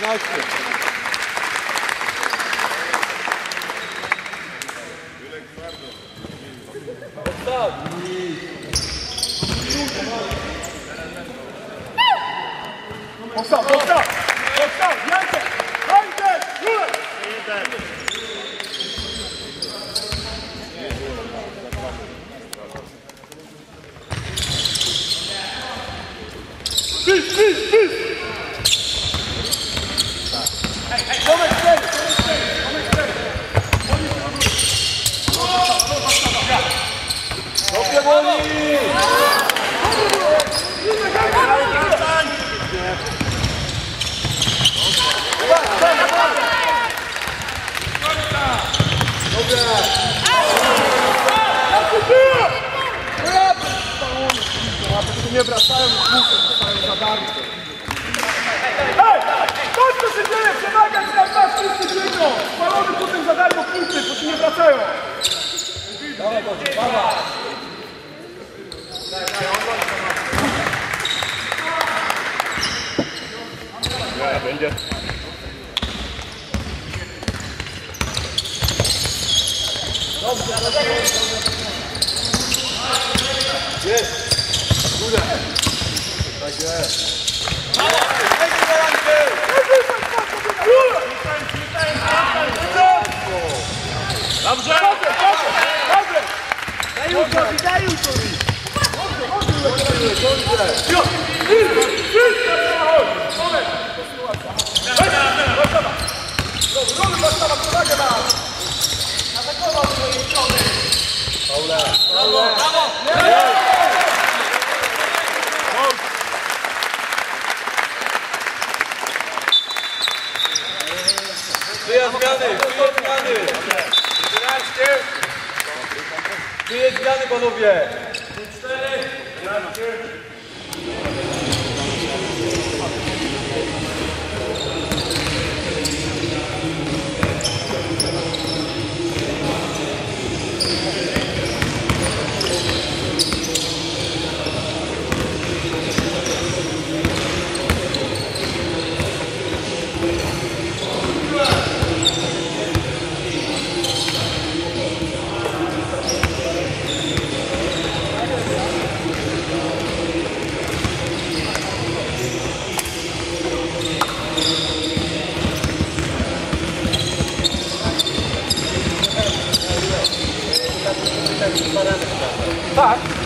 noastră. On sort, on sort Vamos lá, porque me abraçar, eu não custa, eu não saio da água. Przemagać na was wszyscy biegną! Spalony potem za darmo punkty, bo ci nie wracają. Dawaj, Boże, dawaj. Będzie. Dobrze! Dobrze, dobrze! Daj Łukowi, daj Łukowi! Wyjazd zmiany, wyjazd zmiany! 11. Wyjazd zmiany, panowie! 快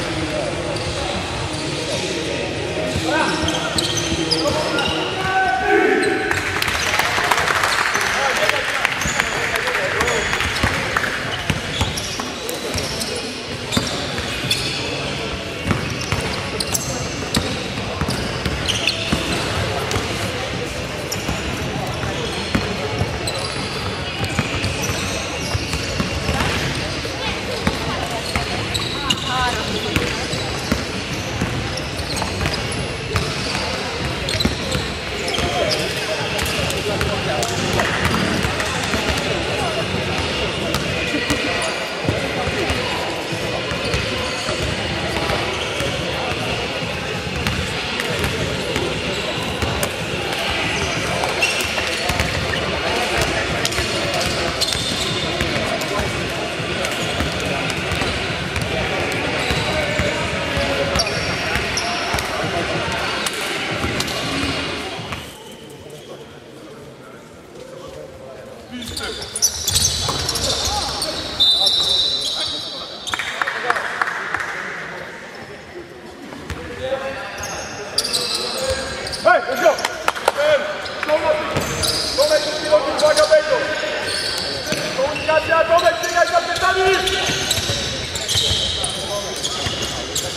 Komunikacja, Tomek, biegaj za plecami!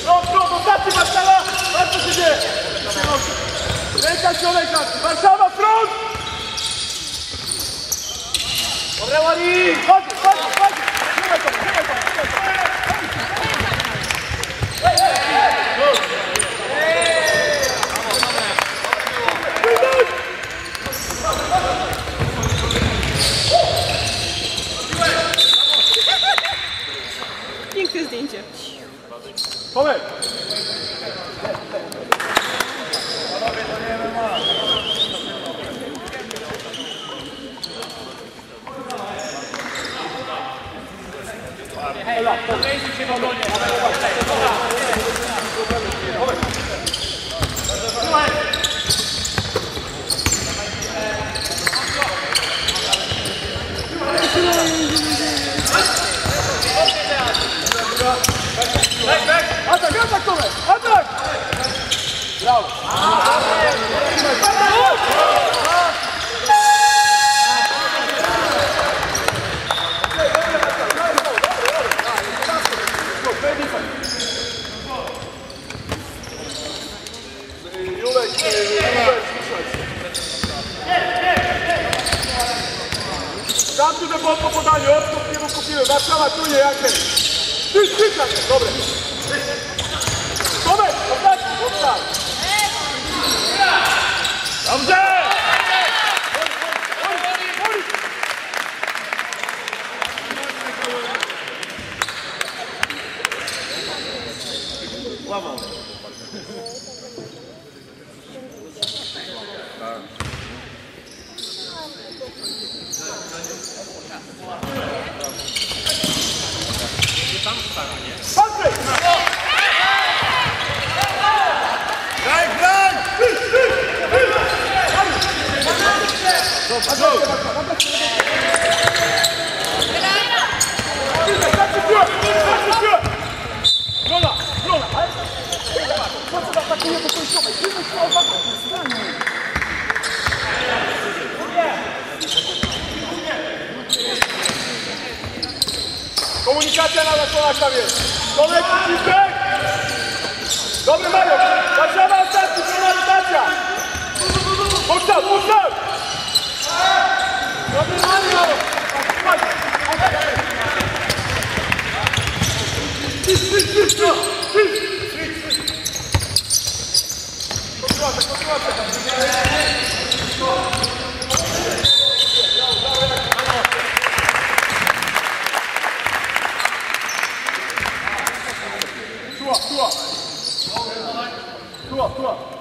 No, no, ostatni Warszawa! Co się dzieje! Ręka środek, Warszawa, front! Dobra, Łani! Chodź! Atak, atak! Atak! Brawo! patrulje, ja krenem. Ti, ti krenem, dobre. Dobre, odlači, odlači. Come on. Po co atakuje po końcowej? Pilnuj się o walkę, zdanie. Komunikacja na nakładach tam jest. Ciszek! Dobry Mario! Come on, come on.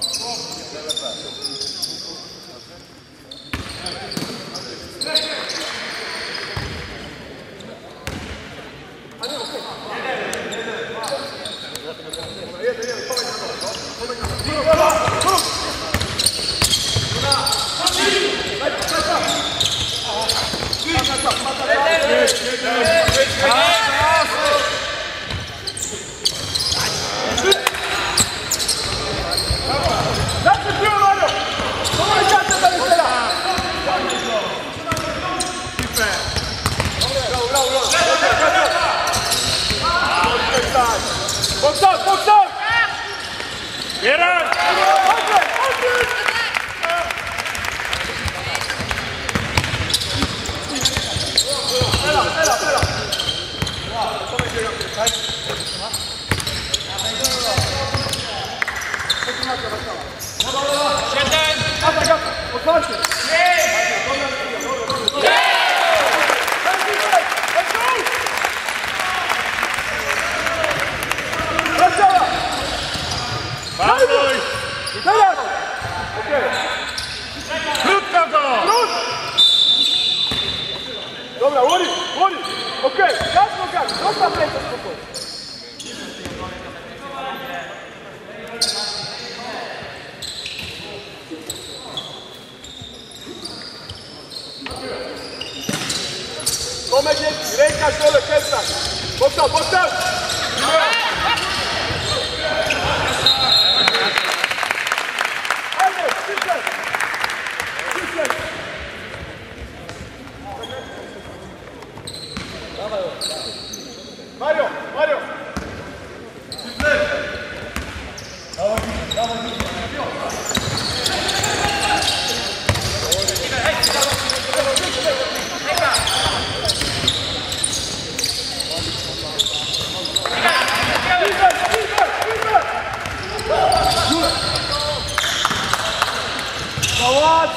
Boksan, boksan! Veren! Hazır, hazır! Helal, helal, helal. Şeyden! Atla, atla, otlamak için. Vamos lá, vamos lá!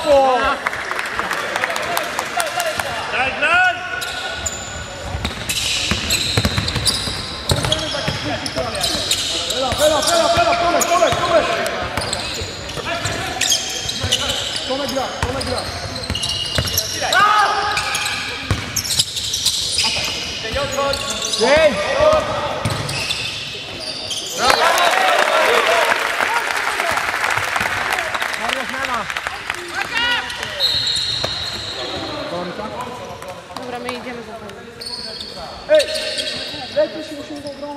Bravo! Pera, pera, pera, toma, toma, toma! Toma, Guilherme, toma, Guilherme! Ah! Entendeu, Trote? Gente! Hey, let me.